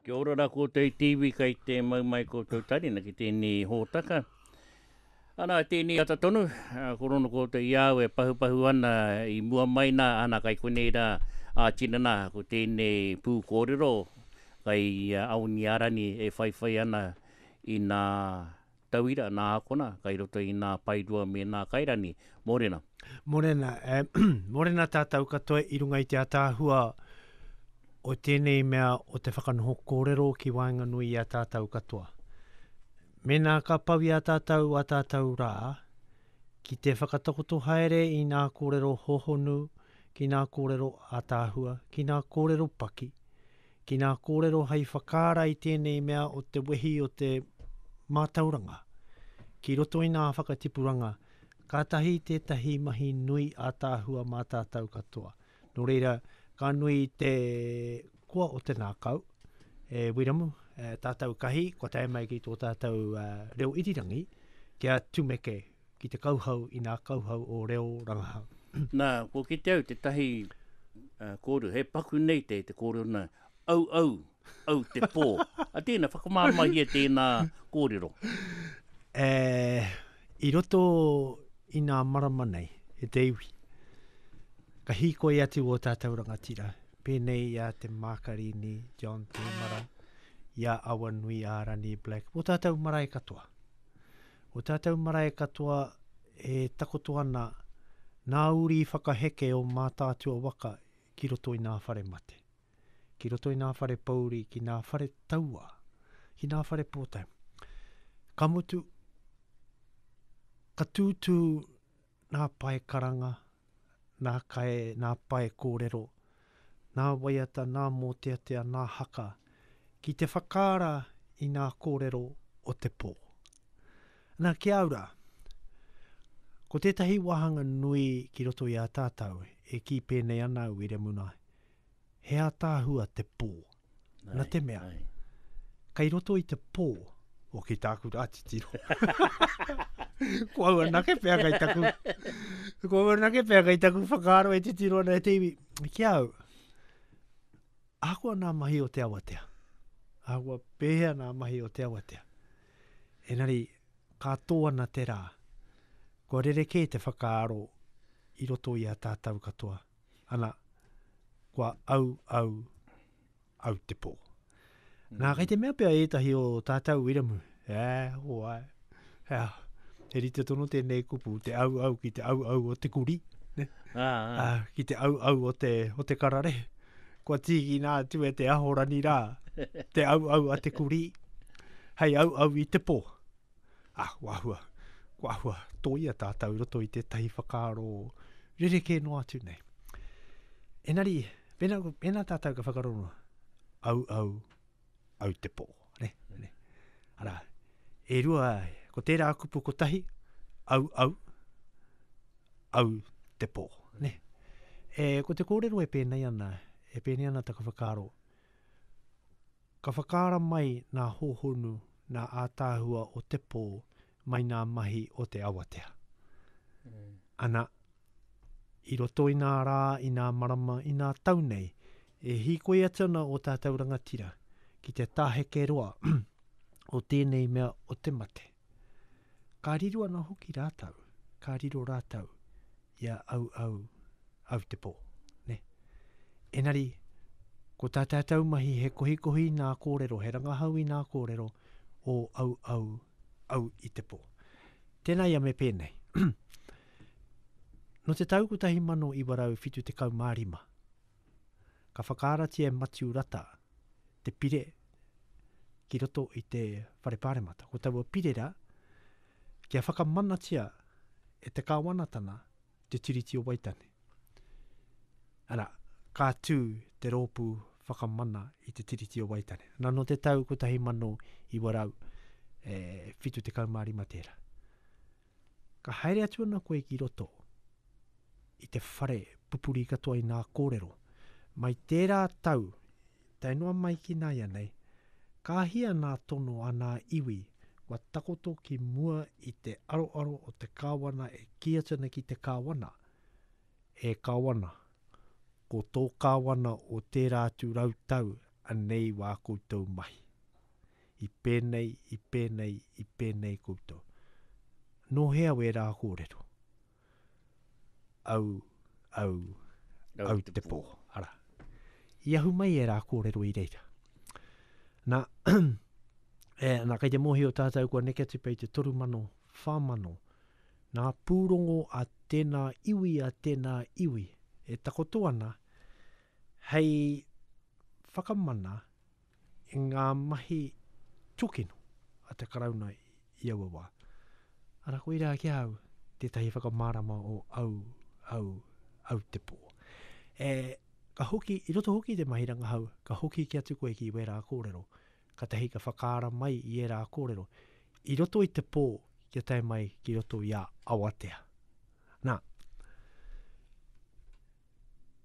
Kia ora ra koutou i te iwi kei te mau mai koutou tari na ki tēnei hōtaka. Ana, tēnei ata tonu, ko rono koutou i au e pahupahu ana i mua mai na, ana kai konei ra a tinana ko tēnei pū kōrero kai Aoni Arani e whaiwhai ana i nā tauira nā akona kai roto i nā paerua me nā kairani. Morena. Morena, e morena tātou katoa i runga i te ataahua o tēnei mea o te whakanoho kōrero ki waenganui i a tātou katoa. Mēnā ka pau i a tātou a tātou rā, ki te whakatakoto haere i nā kōrero hohonu, ki nā kōrero ataahua, ki nā kōrero paki, Ki ngā kōrero hei whakaara i tēnei mea o te wehi o te mātauranga, ki roto i ngā whakatipuranga, kātahi tētahi mahi nui ātaahua mā tātou katoa. Nō reira, ka nui te koa o te ngākau, e Wiramu, e tātou kahi, kua tae mai ki tō tātou reo irirangi, kia tumeke ki te kauhau i nā kauhau o reo rangahau. Nā, kua kite au tētahi kōrero, he paku nei te kōrero nei, au au, au te pō. A tēnā, whakamāmahia tēnā kōrero. E, i roto i nā marama nei, e te iwi, ka hīkoi atu o tātou rangatira, pēnei i a Te Mākarini, John Tēmara, i a Awanui, a Rani Black, o tātou marae katoa. O tātou marae katoa e takoto ana nā uri whakaheke o Mātaatua waka ki roto i nā whare mate, ki roto i nā whare pouri, ki nā whare tauā, ki nā whare pōtae. Ka mutu, ka tūtū nā pae karanga, nā kae, nā pae kōrero, nā waiata, nā mōteatea, nā haka, ki te whakaara i ngā kōrero o te pō. Nā, ki au rā, ko tētahi wāhanga nui ki roto i a tātou e kī pēnei ana au i Remunae, he ātaahua te pō. Na te mea, kei roto i te pō, o ki tāku rā titiro. Ko au anake pia kei taku, ko au anake pia kei taku whakaaro e titiro ana e te iwi. Ki au, ahakoa nā mahi o te awatea, ahakoa pēhea nā mahi o te awatea, enari ka tō ana te rā, kua rere kē te whakaaro i roto i a tātau katoa, ana, kua au, au, au te pō. Mm. Nā, kei te mea pia ētahi o tātou iramu, e, o ai, e, e rite tono tēnei kupu, te au, au ki te au, au o te kuri, ne? Ah, ah. ah ki te au, au o te, o te karare. Kua tiki nā atu e te ahorani rā, te au, au a te kuri, hei au, au i te pō. Ah, ko ahua, ko ahua toia tātou roto i tētahi whakaaro rerekē noa atu nei. Enari, pēnā, pēnā tātou ka whakarono, au au, au te pō. Ne? Ne? Ara, e rua, ko tērā kupu ko tahi, au au, au te pō. Ne? E, ko te kōrero e pēnei ana, e pēnei ana taka whakaaro, Ka whakaara mai nā hōhonu, nā ātaahua o te pō, mai nā mahi o te awatea. Ana, i roto i nā rā, i nā marama, i nā tau nei, e hīkoi atu ana ō tātou rangatira ki te tāheke roa o tēnei mea o te mate. Ka riro ana hoki rātou, ka riro rātou i a au au au te pō. Ne? Enari, ko tā tātou mahi he kohikohi i nā kōrero, he rangahau i nā kōrero o au au au i te pō. Tēnā ia me pēnei. Nō te tau 1975, Ka whakaaratia e Matiu Rata te pire ki roto i te whare pāremata. Ko taua pire rā, kia whakamanatia e te kāwanatana te Tiriti o Waitangi. Arā, ka tū te rōpū whakamana i te Tiriti o Waitangi. Nā, no te tau 1975 e, tērā. Ka haere atu ana koe ki roto i te whare pupuri katoa i ngā kōrero. Mai tērā tau, tae noa mai ki nāianei, ka hia ngā tono a ngā iwi kua takoto ki mua i te aroaro o te Kāwana e kīia tana ki te Kāwana, E Kāwana, ko tō Kāwana o tērā atu rau tau, anei wā koutou mahi. I pēnei, i pēnei, i pēnei koutou. Nō hea wērā kōrero? Au, au, au, au te, te pō. pō. Ara. I ahu mai e rā kōrero i reira. Nā, e, nā kei te mōhi o tātou kua neke atu pei te toru mano, whā mano. Nā pūrongo a tēnā iwi, a tēnā iwi, e takoto ana, hei whakamana, i ngā mahi tūkino a te Karauna i aua wā. Ara koirā ki ahau, tētahi whakamārama o au, au, au te pō. E, ka hoki, i roto hoki te mahi rangahau, ka hoki ki atu koe ki wērā kōrero, ka tahi ka whakaara mai i ērā kōrero, i roto i te pō kia tae mai ki roto i a awatea. Nā.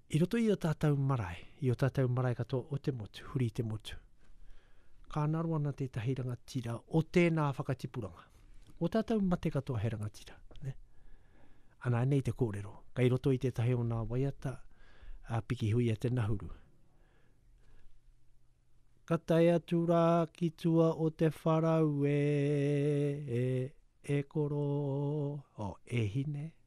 I roto i o tātou marae, i o tātou marae katoa o te motu, huri i te motu, ka ngaro ana tētahi rangatira o tēnā whakatipuranga. O tātou mate katoa he rangatira. Ne? Ana, nei te kōrero. Kei roto i tētahi o nā waiata a Pikihuia te Nahuru. Ka tai atu rā ki tua o te wharau e, e, e koro, o, e hine,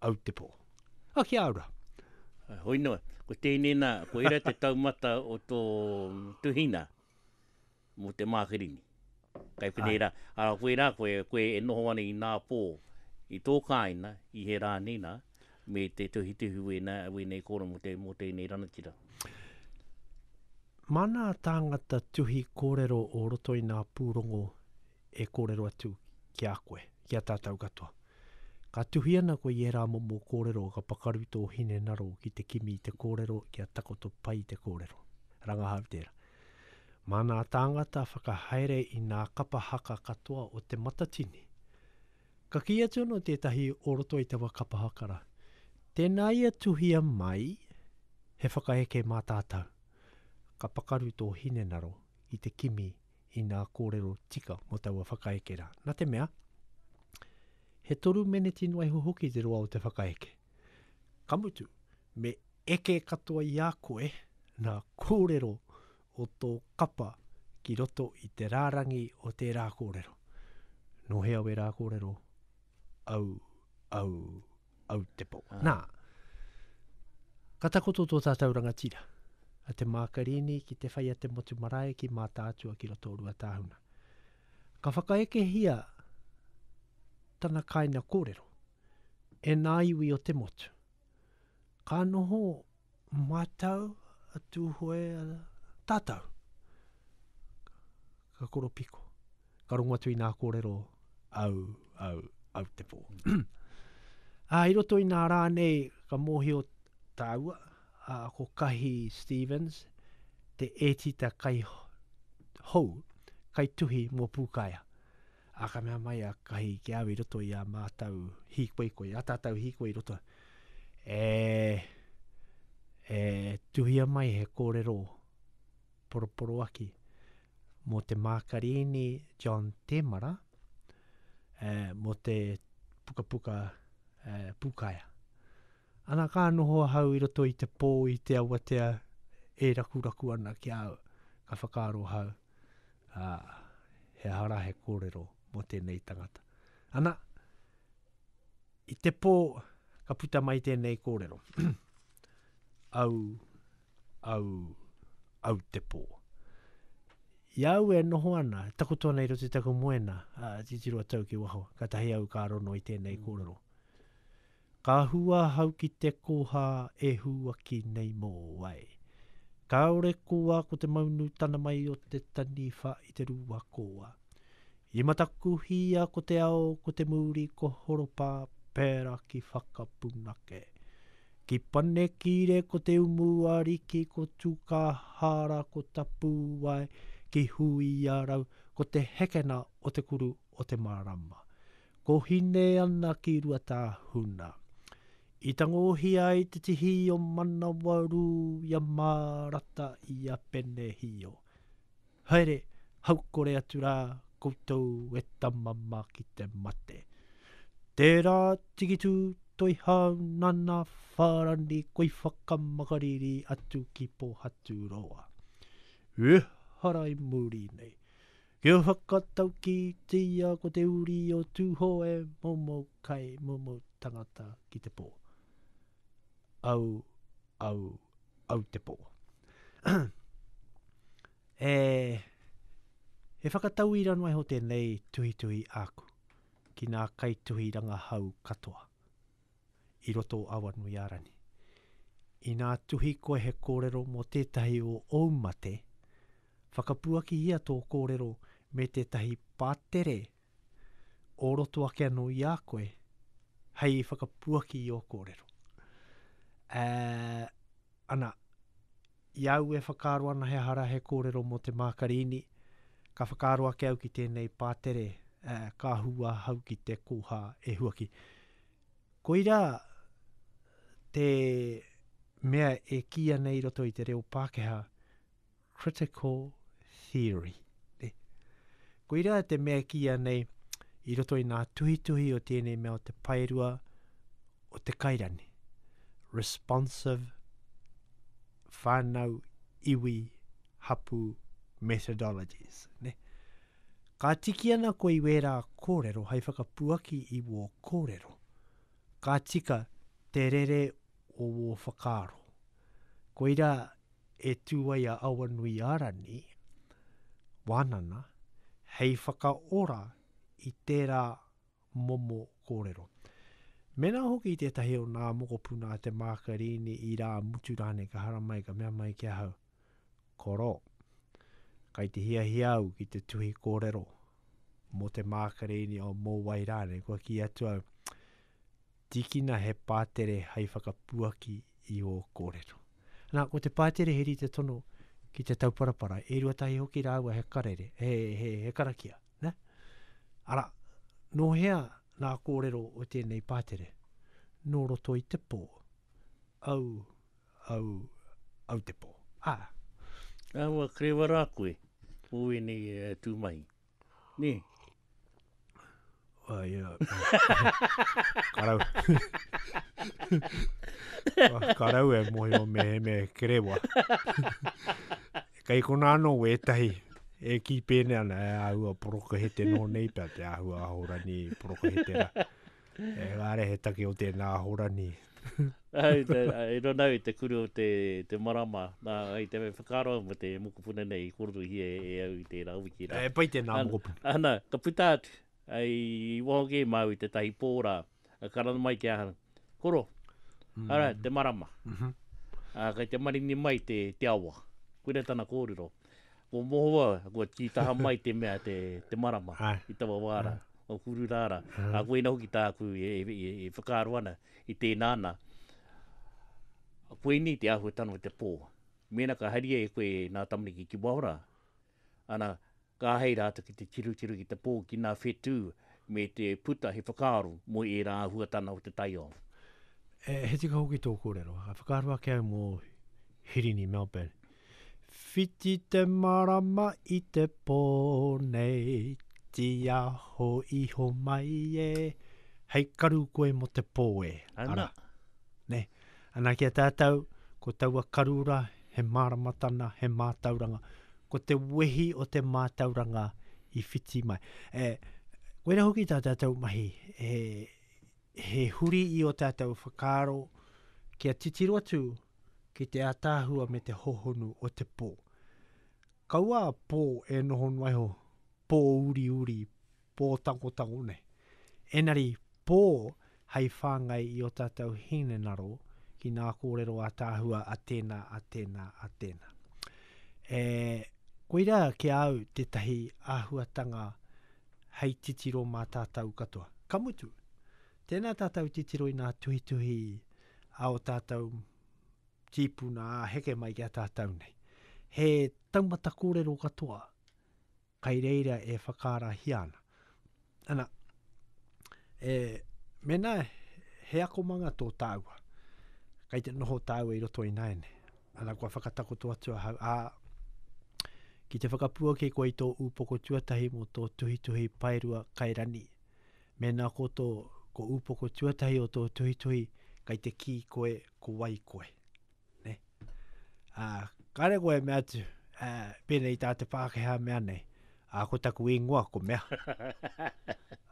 Autepō. A ki a Ura. A hoi noa, ko tēnei nā, ko ērā te taumata o tō tuhina mō te mākirini. Kai pēnei rā, arā koe rā, koe, koe e noho ana i nā pō, i tō kāina, i he rā nei nā, me te tuhituhi wēnā, wēnei kōrero mō te, mō tēnei ranatira. Mā nā tāngata tuhi kōrero o roto i nā pūrongo e kōrero atu ki a koe, ki a tātau katoa. Ka tuhi ana koe i ērā momo kōrero ka pakaru tō hinengaro ki te kimi i te kōrero kia takoto pai te kōrero. Rangahau tērā. Mā nā tāngata whakahaere i nā kapa haka katoa o Te Matatini. Ka kī atu anō tētahi o roto i taua kapa haka rā, Tēnā ia tuhia mai he whakaeke mā tātou, ka pakaru tō hinengaro ki te kimi i ngā kōrero tika mō taua whakaeke rā. Nā te mea, he toru meneti noa iho hoki te roa o te whakaeke. Ka mutu, me eke katoa i a koe ngā kōrero o tō kapa ki roto i te rārangi o tērā kōrero. Nō hea wērā kōrero? Au, au, au te po. Ah. Nā, ka takoto tō tātou rangatira, a te Mākarini ki te whai a te motu marae ki Mātaatua ki roto o Ruatāhuna. Ka whakaekehia tana kaina kōrero, e nā iwi o te motu. Ka noho Mātau, a Tūhoe, a tātau. Ka koropiko. Ka rongo atu i nā kōrero, au, au, au te pō. a, i roto i nā rā nei, ka mōhio tāua, a, ko Kahi Stevens, te ētita kai hou, kai tuhi mō Pūkaea. Ā, ka mea mai a Kahi ki au i roto i ā mātou hīkoikoi, ā tātou hīkoi i roto, e, e tuhia mai he kōrero poroporoaki mō te Mākarini John Tēmara, e, mō te pukapuka e, Pūkaea. Ana kā noho ahau i roto i te pō i te awatea e rakuraku ana ki au, ka whakaaro ahau. ā, he aha rā he kōrero mō tēnei tangata. Ana, i te pō ka puta mai tēnei kōrero. au, au, au te pō. I au e noho ana, takoto ana i roto i taku moena, a titiro a tau ki waho, ka tahi au ka rono i tēnei mm. kōrero. Ka hua ahau ki te koha e huaki nei mō wai. Kāore koa ko te maunu tana mai o te taniwha i te rua koa. I matakuhia ko te ao ko te muri ko horopā pēra ki whakapunake. Ki Panekīre ko te umu ariki ko Tūkāhara ko Tapūwai ki Huiarau ko te hekena o te kuru o te marama. Kohine ana ki Ruatāhuna. I tangohia ai te tihi o Manawarū i a Mārata i a Penehio. Haere, haukore atu rā, koutou e tamama ki te mate. Tērā tikitū toihau nana whārani koi whakamakariri atu ki Pōhaturoa. Ehara i muri nei. Kia whakataukī te ia ko te uri o Tūhoe momo kai momo tangata ki te pō. Au, au, au te pō. e, e whakatauira noa iho tēnei tuhituhi āku ki nā kaituhi rangahau katoa. i roto o Awanuiārani. Inā tuhi koe he kōrero mō tētahi o ōu mate, whakapuakihia tō kōrero me tētahi pātere o roto ake anō i a koe hei whakapuaki i ō kōrero. Ā, ana, I a au e whakaaro ana he aha rā he kōrero mō te Mākariini, ka whakaaro ake au ki tēnei pātere, ā, ka hū ahau ki te kōhā e huaki. Koirā te mea e kīia nei i roto i te reo Pākehā, critical theory. Ne? Koirā te mea ki ia nei, i roto i nā tuhituhi o tēnei mea o te paerua o te kairani. Responsive whānau iwi hapu methodologies. Ne? Ka tiki ana koe i wērā kōrero hai whakapuaki i wō kōrero. Ka tika te rere o wō whakaaro. Koira e tū ai a Awanuiārani, Wānana, hei whakaora i tērā momo kōrero. Mēnā hoki tētahi o nā mokopuna a Te Mākarini i rā mutu rānei ka haramai ka mea mai ki ahau, Koro, kai te hiahia au ki te tuhi kōrero mō Te Mākarini o Mōwai rānei, kua ki atu au, Tīkina he pātere hei whakapuaki i ō kōrero. Nā, ko te pātere he rite tono ki te tauparapara, e rua tahi hoki rāua he karere, he, he, he karakia. Ne? Ara, nō hea nā kōrero o tēnei pātere? Nō roto i te pō. Au, au, au te pō. Ah. Aua, kreva rā koe, o ēnei e, tū mahi. Nē. Wā, ia. Ka rau. Ka rau e mohi o me, me kerewa. Kei kona anō wētahi e ki pēne ana e āhua porokohete nō nei pia te āhua ahorani porokohete ra. E ngāre he take o tēnā Ahorani. Ahau, i ronau i te kuru o te, te marama, nā, hei te whakaaro mo te mokopuna nei i koronuhia e, e au i tērā wiki rā. E pai tēnā mokopuna. Ana, ka puta atu, ai, i waho kē māu i tētahi pō rā, ka rana mai ki ahau, Koro, mm. ara, te marama. Mm -hmm. uh, kei te maringi mai te, te awa. Koira tana kōrero. Ko Mohoa, kua tītaha mai te mea te, te marama Ai. i taua wā rā. Ai. O Kuru rā rā. Ai. A koina hoki tāku e, e, e, e whakaaro ana i tēnā ana. A koinei te āhuatanga o te pō. Mēnā ka haria e koe nā tamariki ki waho rā, ana, ka āhei rātou ki te tirotiro ki te pō, ki nā whetū, me te puta he whakaaro mō ērā āhuatana o te taiao. E, he tika hoki tō kōrero. Ka whakaaro ake au mō Hirini Melbourne. Whiti te marama i te pō nei, tīaho iho mai e. Hei karu koe mō te pō e. Ana. Nē. Ana ki a tātou, ko taua karu rā, he māramatana, he mātauranga. Ko te wehi o te mātauranga i whiti mai. E, koira hoki tā tātou mahi, he, he huri i o tātou whakaaro kia titiro atu ki te ataahua me te hohonu o te pō. Kaua a pō e noho noa iho, pō uriuri, pō tangotango nei. Enari, pō hei whāngai i o tātou hinengaro ki ngā kōrero ataahua a tēnā, a tēnā, a tēnā. E, koira ki a au tētahi āhuatanga hei titiro mā tātou katoa. Ka mutu, Tēnā tātou titiro i nā tuhituhi a o tātou tīpuna a heke mai ki a tātou nei. He taumata kōrero katoa kai reira e whakaarahia ana. Ana, e, mena he akomanga tō tāua, kai te noho tāua i roto i naene. Ana, kua whakatakoto atu ahau, a, ki te whakapuaki koe i tō ūpoko tuatahi mō tō tuhituhi paerua kai rani, Mēnā ko tō, ko upoko tuatahi o tō tuhituhi, kei te kī koe ko wai koe. Ne? Ā, kāre koe e mea atu, ā, pēnei tā te Pākehā mea nei, ā, ko taku ingoa ko mea.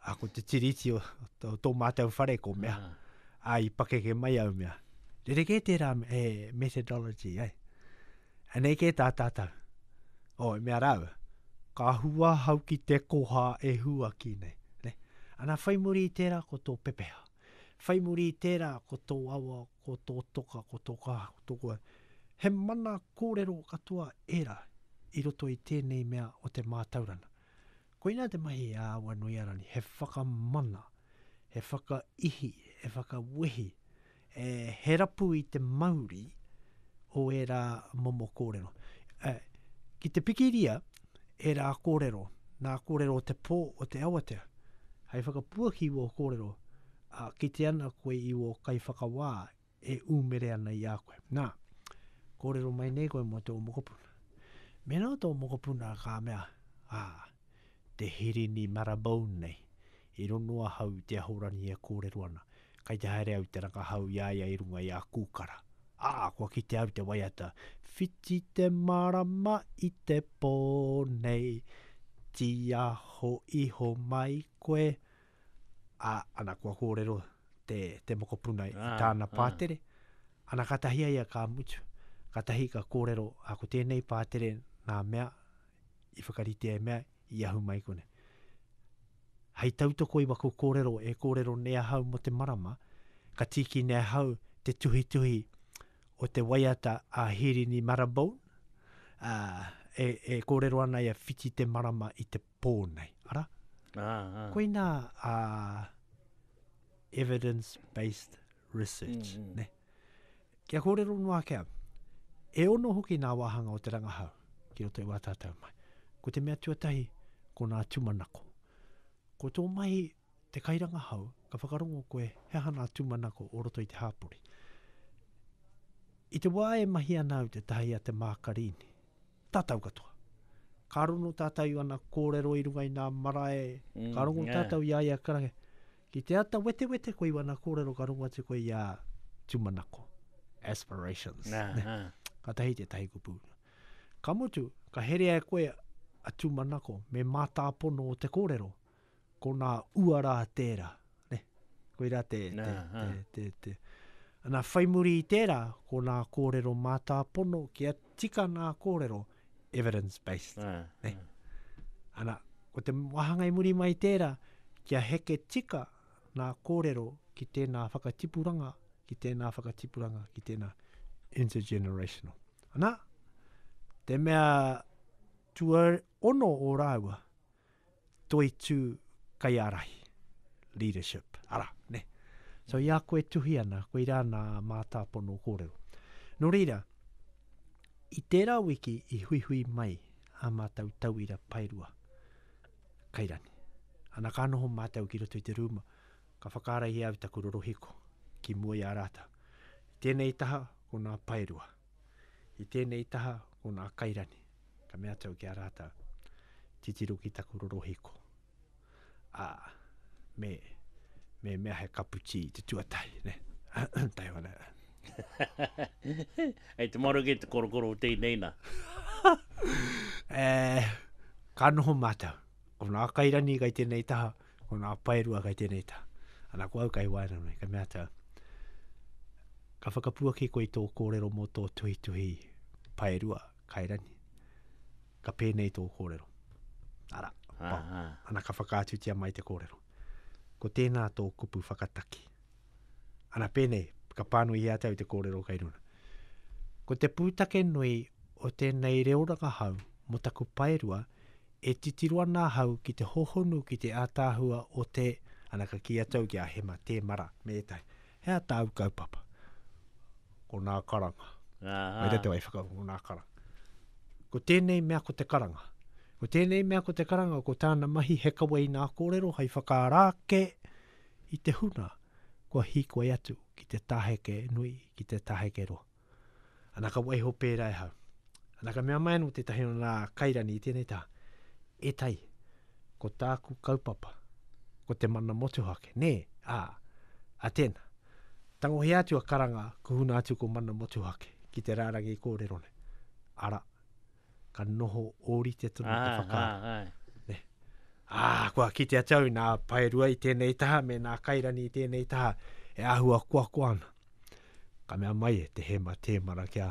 ā, ko te tiriti o tō, tō mātou whare ko mea. Ā, i pakeke mai au mea. Rerekē tērā e, methodology, ai. Anei kē tā tātou. O, e mea rāua, ka hua hau ki te koha e huaki nei. Ne? Ana whai muri i tērā ko tō pepeha. Whai muri i tērā ko tō awa, ko tō toka, ko tō kaha, ko tō koe. He mana kōrero katoa ērā i roto i tēnei mea o te mātaurana. Koina te mahi a Awanuiarani, he whakamana, he whakaihi, he whakawehi, E, he rapu i te mauri o ērā momo kōrero. E, ki te pikiria ērā kōrero, nā kōrero o te pō o te awatea, hei whakapuaki i ō kōrero, a, kite ana koe i ō kaiwhakawā e ūmere ana i a koe. Nā, kōrero mai nei koe mō tō mokopuna. Mēnā tō mokopuna ka mea, ā, te Hirini Marabone nei, i rongo ahau i te Ahorangi e kōrero ana, kei te haere au i te rangahau i a ia i runga i a Kūkara. Ā, kua kitea au te waiata, Whiti te marama i te pō nei, tīaho iho mai koe. Ā, ana kua kōrero te, te mokopuna i ah, tāna ah. pātere. Ah. Ana, kātahi a ia ka mutu, kātahi ka kōrero, a ko tēnei pātere nā mea i whakaritea e mea, i ahu mai kone. Hei tautoko i waku kōrero, e kōrero nei ahau mo te marama, ka tīki nei ahau te tuhituhi o te waiata a Hirini Marabone, uh, e, e kōrero ana ia whiti te marama i te pō nei. Ara? Ah, ah. Koina a uh, evidence-based research, mm. ne? Kia kōrero noa ake au, e ono hoki nā wāhanga o te rangahau ki roto i wā tātou mai. Ko te mea tuatahi, ko nā tumanako. Ko tō mahi te kairangahau, ka whakarongo koe he aha nā tumanako o roto i te hāpori. I te wā e mahi ana au te tahi a te mākarīni, Tātou katoa. Ka rono tātou i ana kōrero i runga i nā marae, mm, ka rongo yeah. tātou i a ia karange. Ki te ata wete wete koe i wana kōrero ka rongo atu koe i a tumanako, aspirations. Nā, nā. Ka tahi te tahi kupu. Ka mutu, ka herea e koe a tumanako, me mātāpono o te kōrero. ko nā uara tērā, ne? Koirā te, te, te, te, te, te. Ana, whai muri i tērā, ko nā kōrero mātāpono, kia tika nā kōrero evidence-based, ne? Ana, ko te wāhanga i muri mai tērā, kia heke tika nā kōrero ki tēnā whakatipuranga, ki tēnā whakatipuranga, ki tēnā intergenerational. Ana, te mea tuar ono o rāua, toitū kaiārahi, leadership, ara, ne. So i a koe e tuhi ana, koe rā nā mātāpono kōrero. Nō reira, i tērā wiki i huihui mai a mātou tauira paerua, kairani. Ana ka noho mātou ki roto i te rūma, ka whakaara i au taku rorohiko ki mua i a rātou. Tēnei taha, ko nā paerua. I tēnei taha o nā kairani, ka mea tau ki a rātau, titiro ki taku rorohiko. A, me, me mea he kapu tī te tuatahi, ne? Tae wana. Hei te maru ki te korokoro o tēnei na. e, ka noho mātau. Ko nā kairani kai tēnei taha, Ko nā paerua kai tēnei tā. Ana ko au kai waena nei, ka mea tau. Ka whakapuaki koe i tō kōrero mō tō tuhituhi paerua, kai rani. Ka pēnei tō kōrero. Ara, pau. Ana ka whakaatutia mai te kōrero. Ko tēnā tō kupu whakataki. Ana pēnei, ka pānui i a tau te kōrero kai runa. Ko te pūtake nui o tēnei reo rangahau mo taku paerua e titiro ana ahau ki te hohonu ki te ātaahua o te ana ka ki atau ki a Hema tēmara me ētahi. He a tāu kaupapa. Ko nā karanga. Aha. Mai te wai whakauru, ko nā karanga. Ko tēnei mea ko te karanga. Ko tēnei mea ko te karanga, ko tāna mahi he kawe i nā kōrero hai whakaara ake i te huna kua hīkoi atu ki te tāheke nui, ki te tāheke roa. Ana ka waiho pērā e hau. Ana ka mea mai anō tētahi o ngā kairani i tēnei taha, e tai, ko tāku kaupapa, ko te mana motuhake, nē, ā, a tēnā. Tangohia atu a karanga kuhuna atu ko mana motuhake ki te rārangi kōrero nei. Ara, ka noho ōrite tonu te ah, whakaaro. Ah, ah. Ah, kua kite atu au nā Paerua i tēnei taha, me nā Kairani i tēnei taha, e ahua koakoa ana. Ka mea mai e te hema tēmara kia,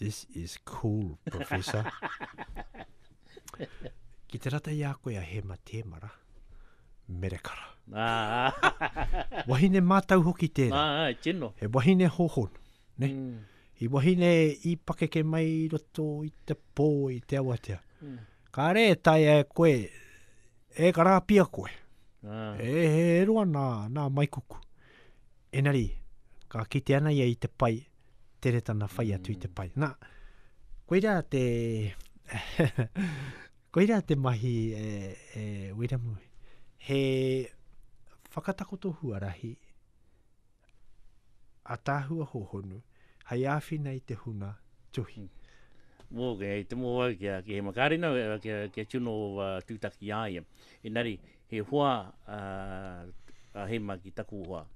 this is cool, professor. Ki te rata i a koe a hema tēmara, merekara. Ah. wahine mātau hoki tēra. Ah, ah, tino. He wahine hohonu, ne? Mm. I wahine i pakeke mai i roto i te pō i te awatea. Mm. Ka re e tai e koe, e karāpia koe. Ah. E he roa nā, nā mai kuku. Enari, ka kite ana ia i te pai, tere tana whai atu i te mm. pai. Nā, koira te... koira te mahi e, e Wiramu. He whakatakoto huarahi Ataahua hohonu, hei āwhina i te huna, tuhi. Mōke, hei te mōwai ki a Kehema Karina, kia tuno ōwa tūtaki i a ia. Engari, he hoa a Hema ki taku hoa.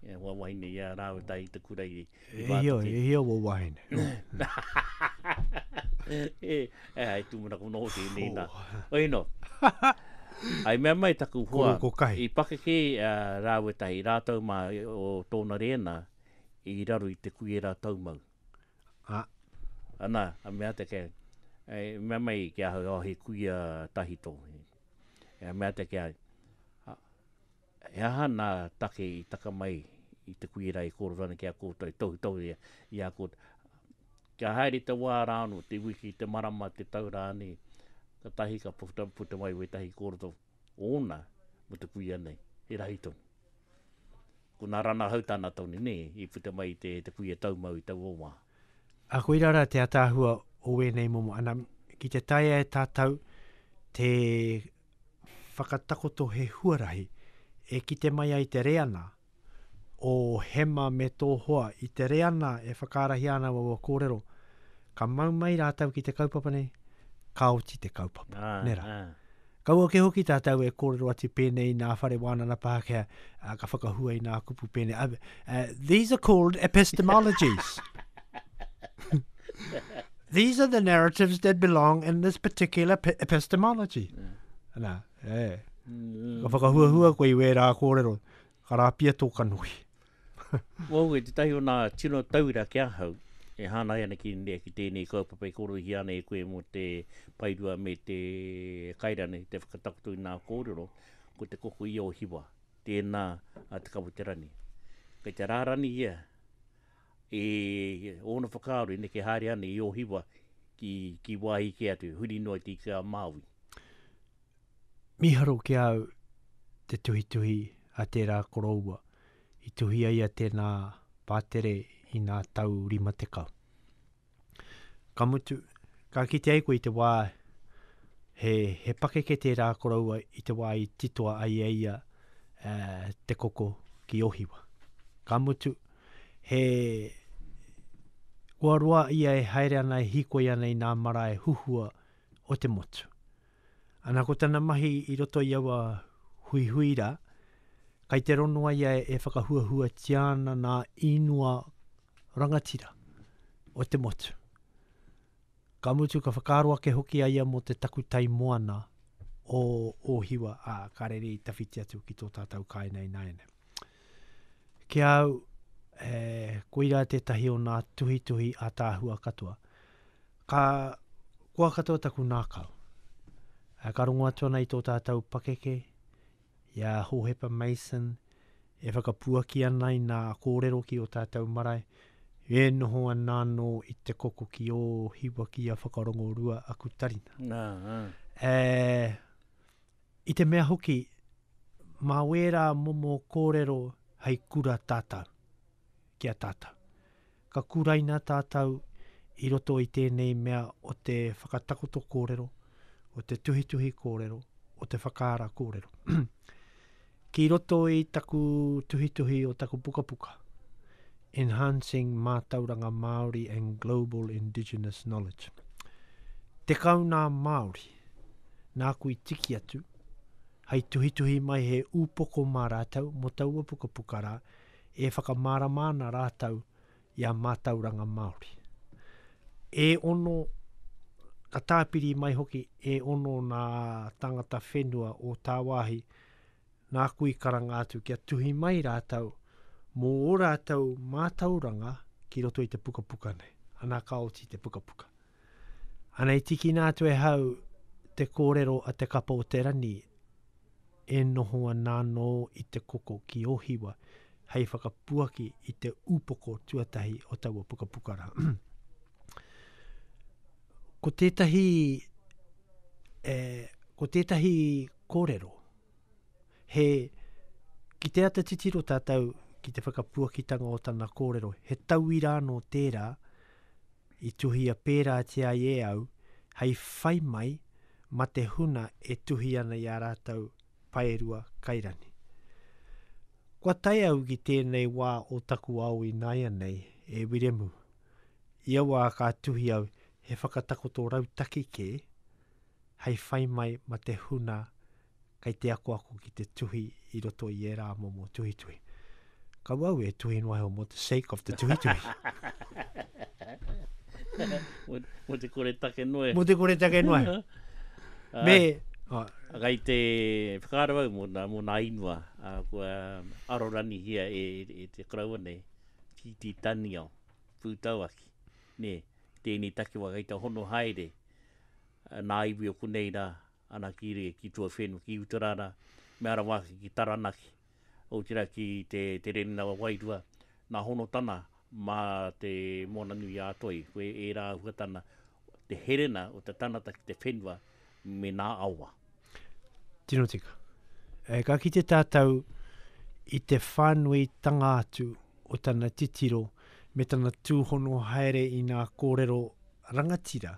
He hoa wahine i a rāua tae i te kura i Pātiki. E hia, e hia wō wahine? E hai tūmanako mō Oti i nīna. Oi no. Hai mea mai taku hoa. Koro ko kai. I pakeke a rāwe tahi rātau mā o tōna rēna i raro i te kuiera taumau. A. Ana, a mea te ke. E mea mai ki ahau, oh he kuia tahi tō. E mea te ke ai. He aha nā take i taka mai i te kuira e kōrero ana ki a koutou, e tohutohia i a koutou? Kia haere te wā rā anō, te wiki, te marama, te tau rānei, kātahi ka puta mai wētahi kōrero ōna mō te kuia nei, he rahi tonu. Ko nā Rana Hautana tonu, nē, i puta mai i te kuia taumau i taua wā. Ā, koirā rā te ataahua o wēnei momo, ana, ki te taea e tātou te whakatakoto he huarahi e kite mai ai te reana o Hema me tō hoa i te reana e whakaarahia ana aua kōrero, ka mau mai rātou ki te kaupapa nei, ka oti te kaupapa. Ah, Nē rā. Ah. Kaua kē hoki tātou e kōrero atu pēnei i nā whare wānanga Pākehā, uh, ka whakahua i nā kupu pēnei. Uh, uh, these are called epistemologies. These are the narratives that belong in this particular epistemology. Ana, e. Ka whakahuahua koe i wērā kōrero, ka rāpia tō kanohi. Wau, e te tahi o nā tino tauira ki ahau, e hānai ana ki nea ki tēnei kaupapa i kōrerohia ana e koe mō te pairua me te kairane, te whakatakoto i nā kōrero, ko te koko i ō hiwa, tēnā a Te Kaweterani. Kei te rārani ia, I ōna whakaaro i neke haere ana i Ōhiwa ki, ki wāhi kē atu, huri noa i te ika a Māui. Miharo ki a au te tuhituhi a tērā koroua i tuhia ia tēnā pātere i nā tau rima tekau. Ka mutu, ka kite ai koe i te wā he, he pakeke tērā koroua i te wā i titoa ai e ia uh, te koko ki Ohiwa. Ka mutu, he kua roa ia e haere ana e hikoi ana i nā marae huhua o te motu. Ana ko tana mahi i roto i aua huihui rā, kai te rongoa ia e whakahuahuatia ana nā īngoa rangatira o te motu. Ka mutu ka whakaaro ake hoki a ia mō te takutai moana o Ōhiwa, ā, ka rere i tawhiti atu ki tō tātau kāinga ināiane. Ki a au, e, koirā tētahi o nā tuhituhi ātaahua katoa. Ka koa katoa taku nākau. A, ka rongo atu ana i tō tātou pakeke, i a Hohepa Mason, e whakapuaki ana i nā kōrero ki ō tātou marae, e noho ana anō i te koko ki ō hiwa ki a Whakarongorua aku tarina. Nā, ā. E, i te mea hoki, mā wērā momo kōrero hei kura tātou. ki a tātou. Ka kuraina tātou i roto i tēnei mea o te whakatakoto kōrero, o te tuhituhi kōrero, o te whakaara kōrero. ki roto i taku tuhituhi o taku pukapuka, Enhancing Mātauranga Māori and Global Indigenous Knowledge. Tekau nā Māori, nāku i tiki atu, hai tuhituhi mai he upoko mā rātou mō taua pukapuka rā, e whakamārama ana rātou i a mātauranga Māori. E ono, ka tāpiri mai hoki, e ono nā tāngata whenua o tāwāhi, nā kui karanga atu kia tuhi mai rātou mō ō rātou mātauranga ki roto i te pukapuka nei. Anā ka oti te pukapuka. Anei tikina atu e hau te kōrero a te kapa o te rani e noho ana anō i te koko ki Ōhiwa hei whakapuaki i te upoko tuatahi o taua pukapuka rā. ko tētahi, e, ko tētahi kōrero, he, ki te ata titiro tātou ki te whakapuakitanga o tana kōrero, he tauira anō tērā, I tuhia pērātia ai e au hei whai mai ma te huna e tuhi ana i a rātou paerua kairani. Kua tae au ki tēnei wā o taku ao ināianei, e Wiremu. I aua ka tuhi au he whakatakoto rautaki kē hei whai mai ma te huna kei te akoako ki te tuhi i roto i ērā momo tuhituhi. Kau au e tuhi noa heo mo the sake of the tuhituhi. mo te kore take noa heo. Mo te kore take noa heo. Ah. Me... Ah. Kai te whakarawau mo na mo na inua a ko arorani hia e, e te kraua nei ki ti tania pu tawaki ne te ni take wa kai te hono haire na iwi o kunei ra ana ki re, ki Tuawhenu, ki Utarara, me arawa ake ki Taranaki, otirā ki te te Rerenawa Wairua, nā Hono Tana mā te Moana nui a Toi, koe ērā āhuatana, te herena o te tangata ki te whenua me nā awa. Tino tika. E, ka kite tātou i te whānuitanga atu o tana titiro me tana tūhono haere i ngā kōrero rangatira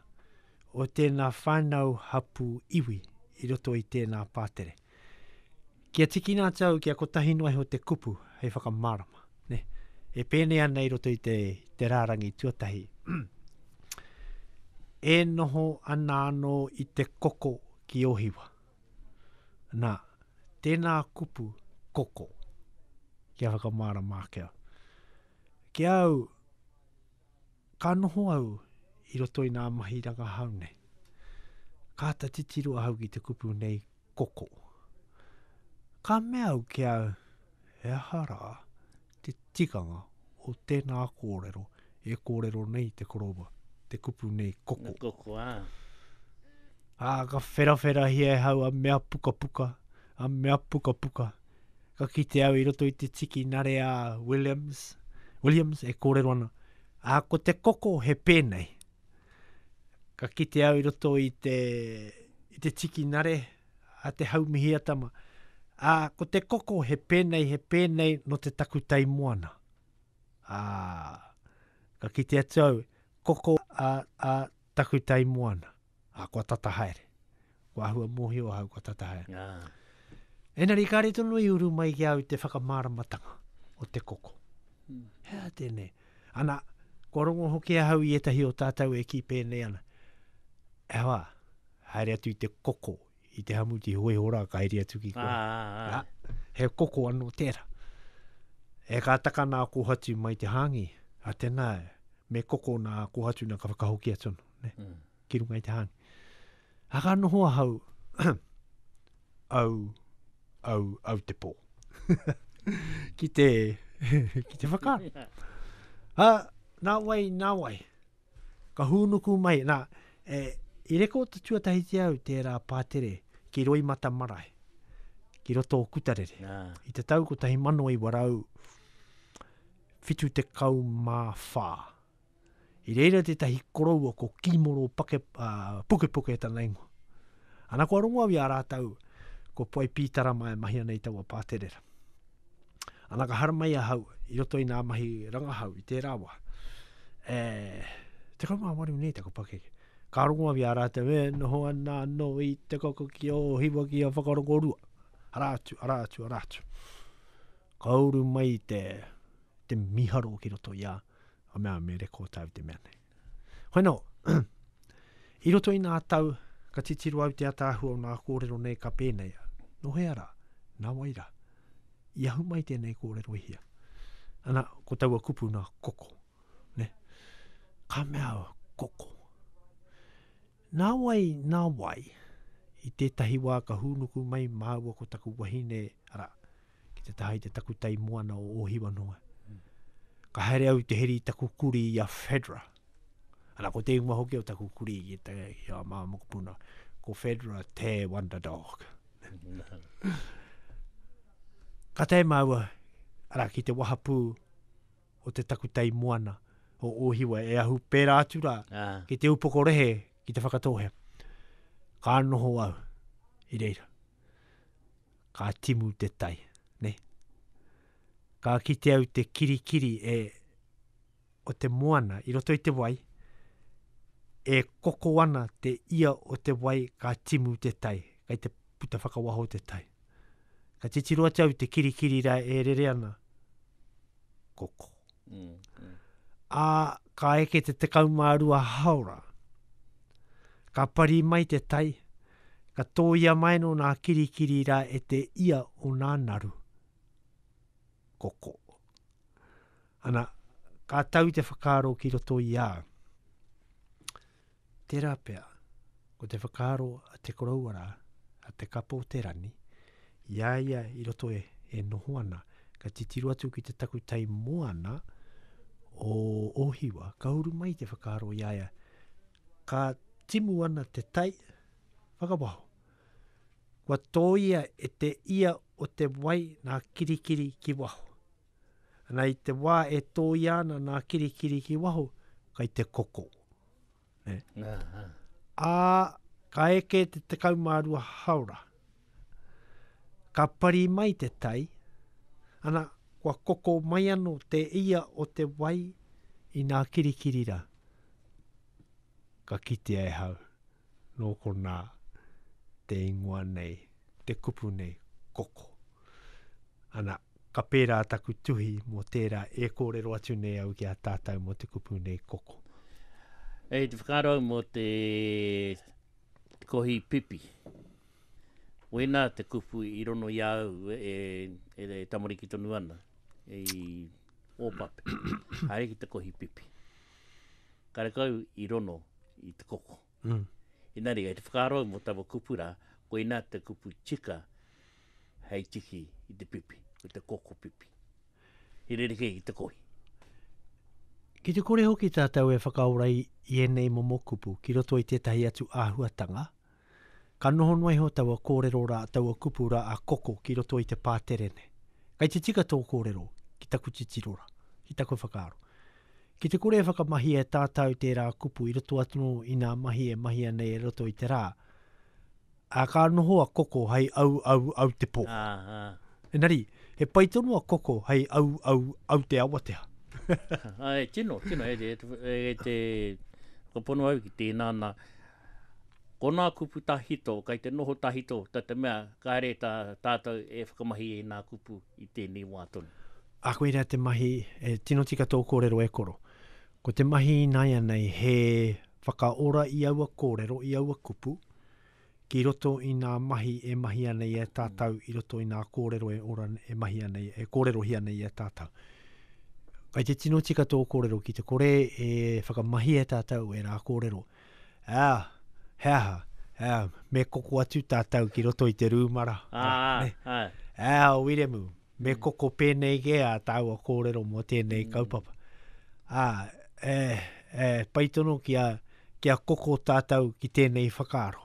o tēnā whānau hapū iwi i roto i tēnā pātere. Kia tikina atu au, kia kotahi noa iho te kupu hei whakamārama. Ne? E pēnei ana i roto i te, te rārangi tuatahi. e noho ana anō i te koko ki Ohiwa. Nā, tēnā kupu koko. Kia whakamārama ake au. Kia au, Ka noho au i roto i nā mahi rangahau nei. Kāta titiro ahau ki te kupu nei, koko. Ka mea au ki au, he aha rā te tikanga o tēnā kōrero e kōrero nei te koroua, te kupu nei, koko. Na koko, ā. Ā, ka wherawherahia e hau a mea pukapuka, a mea pukapuka. Ka kite au i roto i te tiki nare a Williams, Williams e kōrero ana, a ko te koko he pēnei. Ka kite au i roto i te, i te tiki nare a te haumihiatama, a ko te koko he pēnei, he pēnei no te takutai moana. A ka kite atu au, koko a, a takutai moana. A kua tata haere. Kua ahua mōhio ahau kua tata haere. Ā. Engari kāre tonu i uru mai ki au te whakamāramatanga o te koko. Mm. Hea tēnei. Ana, kua rongo hoki ahau i ētahi o tātou e kī pēnei ana. E hoa, haere atu i te koko, i te hamuti hoiho rā, ka heri atu ki koe. Ā, he koko anō tērā. E kā taka nā kōhatu mai te hāngi, a tēnā, me koko nā kōhatu nā ka whakahokia tonu. ne, mm. ki runga i te hāngi. A ka noho ahau, au, au, au te pō. ki te, ki te whaka. Ha, nā wai, nā wai. Ka hūnuku mai, nā, e, i reko te tuatahi te au tērā pātere ki roi mata marae, ki roto o kutarere. Nā. I te tau ko tahi mano i warau, fitu te kau mā whā. I reira tētahi koroua ko Kīmoro Pake, uh, Pukepuke tana ingoa. Ana kua rongo au i a rātau ko Puai Pītarama e mahi ana i taua pāterera. Ana ka haramai ahau i roto i nā mahi rangahau i tērā wā. E, te kau mā waru nei te ko pakeke. Ka rongo au i a rātau e noho ana no i te koko ki o hiwa ki a whakarongo rua. Ara atu, ara atu, ara atu. Ka uru mai te, te miharo ki roto i a Ka mea, me reko tau te mea nei. Hoi nō, i roto i nā tau, ka titiro au te ataahua o nā kōrero nei ka pēnei, no hea rā, nā wai rā, i ahu mai tēnei kōrero i hia. Ana, ko taua kupu nā koko. Ne? Ka mea au, koko. Nāwai, nāwai, i tētahi wā ka hūnuku mai māua ko taku wahine, arā, ki te taha i te takutai moana o Ōhiwanoa. Ka haere au i te heri i taku kurī i a Fedra. Arā, ko te ingoa hoki o taku kurī i te i a Māu Mokopuna, ko Fedra Te Wonder Dog. Ka tae māua, arā, ki te wahapū o te takutai moana o Ōhiwa e ahu pērā atu rā ah. ki te upoko rehe ki te whakatōhea. Ka noho au i reira. Ka timu te tai, ne? Ka kite au te kirikiri e o te moana i roto i te wai, e koko ana te ia o te wai ka timu te tai, kai te puta whakawaho te tai. Ka titiro atu au te kirikiri ra e rere ana. Koko. Mm, mm. A ka eke te tekau mā rua haora. Ka pari mai te tai. Ka tōia mai no nā kirikiri ra e te ia o nā naru. Koko. Ana, ka tau te whakaaro ki roto i a. Tērā pea, ko te whakaaro a Te Koroua rā, a Te Kapa o Te Rani, i a ia i roto e, e noho ana, ka titiro atu ki te takutai moana o Ohiwa, ka uru mai te whakaaro i a ia, ka timu ana te tai, whakawaho. Kua tōia e te ia o te wai nā kirikiri ki waho. Ana i te wā e tōia ana nā kirikiri ki waho, kai te koko. Ne? Ā, ka eke te tekau mā rua haora. Ka pari mai te tai, ana, kua koko mai ano te ia o te wai i nā kirikiri rā. Ka kitea e hau. nō konā te ingoa nei, te kupu nei, koko. Ana, ka pērā taku tuhi mō tērā e kōrero atu nei au ki a tātou mō te kupu nei, koko. E te whakaaro au mō te kohi pipi. Wēnā te kupu i rono i a au e, e, e tamariki tonu ana, i Ōpape. Haere ki te kohi pipi. Karekau i rono i te koko. Engari, kei te whakaaro mō taua kupu rā, koinā te kupu tika hei tiki i te pipi, ko te koko pipi. He rerekē ki te koi. Ki te kore hoki tātou e whakaora i ēnei momo kupu ki roto i tētahi atu āhuatanga, Ka noho noa iho taua kōrero rā, taua kupu rā a Koko ki roto i te pātere nei. Kei te tika tō kōrero ki taku titiro rā, ki taku whakaaro. Ki te kore e whakamahia e tātau tērā kupu i roto anō i nā mahi e mahia nei e roto i te rā, ā, ka noho a Koko hei auauautepō. Engari, he pai tonu a Koko hei auauauteawatea. Āe, tino, tino, e te, e te, whakapono au ki tēnā, nā, Konā kupu tahito, kei te noho tahito, ta te mea, kaere ta tatou e whakamahi i enā kupu i tēnei wā tonu. A koe rā te mahi, e tino tika tō kōrero e koro. Ko te mahi inaianei he whakaora i aua kōrero, i aua kupu, ki roto i nā mahi e mahia nei e tātou, i roto i nā kōrero e ora, e mahia nei, e kōrerohia nei e tātou. Kei te tino tika tō kōrero ki te kore e whakamahi e tātou e rā kōrero, Ā, he aha? Ā, me koko atu tātou ki roto i te rūmara. Ā, ā. Ā, o Wiremu, me koko pēnei kē ā tāua kōrero mō tēnei kaupapa. Ā, e, e, pai tonu kia, kia koko tātou ki tēnei whakaaro.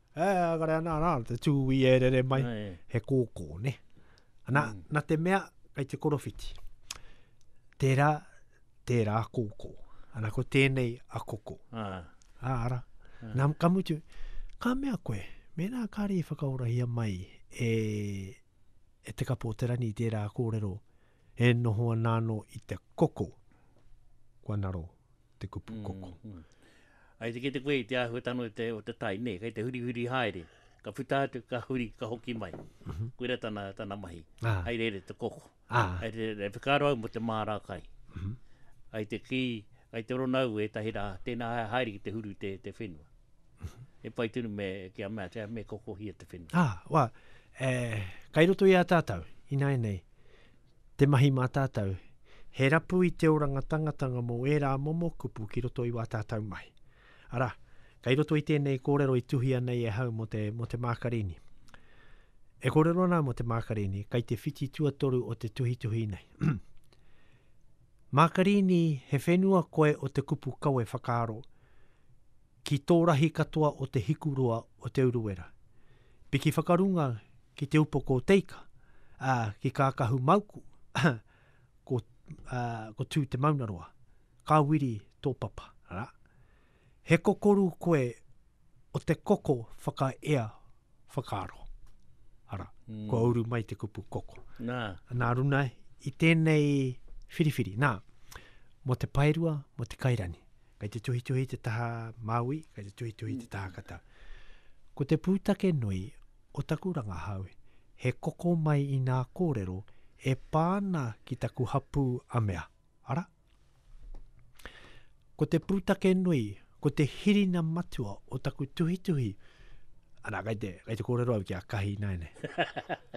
E, agare ana, ana, te tūi e rere mai, Ai. he kōkō, ne? Ana, mm. na te mea, kai te korowhiti. Tērā, tērā kōkō. Ana, ko tēnei a koko. Ah. Ah, ara. Ah. Nā, ka mutu, ka mea koe, mēnā ka rei whakaorahia mai e, e te kapo te rani tērā kōrero, e noho anano i te koko, kua naro, te kupu mm, koko. Mm, mm. Ai te kete koe i te āhua tano te, o te tai, ne, kei te huri huri haere, ka puta atu, ka huri, ka hoki mai. Mm -hmm. Kuira tana, tana mahi, ah. ai rere te koko. Ah. Ai rere, rere, whekaro au mo te māra kai. Mm -hmm. Ai te ki, ai te rona au e tahi rā, tēnā haere ki te huru te, te whenua. Mm -hmm. E pai tunu me, ki a mea, tea me kokohia te whenua. Ah, wa, eh, kai roto i a tātou, ina e nei, Te mahi mā tātou, he rapu i te oranga tangatanga mō ērā momo kupu ki roto i wā tātou mahi. Arā, kei roto i tēnei kōrero i tuhia nei e hau mō te, mō te mākarini. E kōrero ana au mō te mākarini, kei te whiti tuatoru o te tuhituhi nei. Mākarini, he whenua koe o te kupu kawe whakaaro, ki tō rahi katoa o Te Hikuroa o Te Urewera. Piki whakarunga ki Te Upoko o Teika, ā, ki Kākahumauku, ko, ā, ko Tū Te Maunaroa, ka wiri tō papa, rā. He kokoru koe o te koko whakaea whakaaro. Ara, mm. kua uru mai te kupu koko. Nā. Nā runa i tēnei whiriwhiri. Nā, mo te paerua, mo te kairani. Kei te tuhituhi te taha Māui, kei te tuhituhi te taha kata. Ko te pūtake nui o taku rangahau, he koko mai i nā kōrero e pāna ki taku hapū a mea. Ara? Ko te pūtake nui, ko te hirina matua o taku tuhituhi. Ana, kai te, kai te kōrero au ki a Kahi nai nei.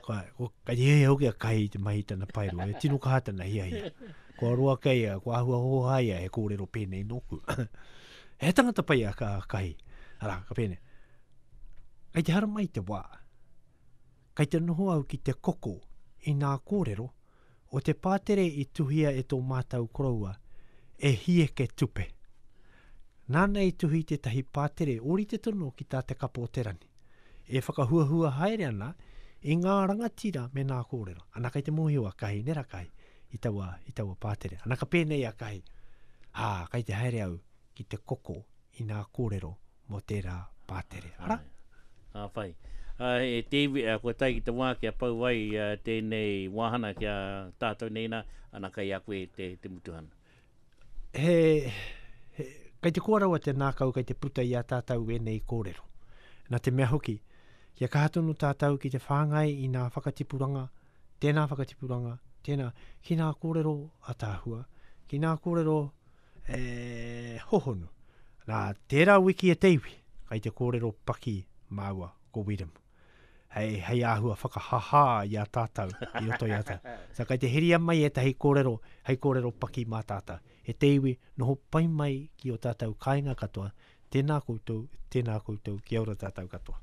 Kai, ko, kai te hiahia hoki a Kahi i te mahi tana paero, e tino kaha tana hiahia. Ko a roa kei a, ko ahua hohaia he kōrero pēnei nōku. he tangata pai a ka, Kahi. Ara, ka pēnei. Kai te hara mai te wā. Kai te noho au ki te koko i nā kōrero, o te pātere i tuhia e tō mātau koroua, e Hieke Tupe. Nāna i tuhi tētahi pātere ōrite tonu ki tā Te Kapa o te Rangi, e whakahuahua haere ana i ngā rangatira me nā kōrero. Ana kei te mōhio a Kahi, nera Kahi, i taua, i taua pātere. Ana ka pēnei a Kahi, ā, kei te haere au ki te koko i nā kōrero mō tērā pātere, arā. Ka whai. E te iwi, kua tae ki te wā kia pau ai tēnei wāhana ki a tātou nei nā, ana kai a koe te mutuhana. He, kei te koa rawa te nākau kei te puta i a tātou ēnei kōrero. Nā te mea hoki, kia kaha tonu tātou ki te whāngai i nā whakatipuranga, tēnā whakatipuranga, tēnā, ki nā kōrero ataahua, ki nā kōrero E hohonu. Nā tērā wiki e te iwi, kai te kōrero paki māua ko Wiremu. Hei, hei āhua whakahahā i a tātou, i roto i a tātou. So, kai te heria mai ētahi kōrero, hei kōrero paki mā tātou. E te iwi, noho pai mai ki o tātou kāinga katoa, tēnā koutou, tēnā koutou, kia ora tātou katoa.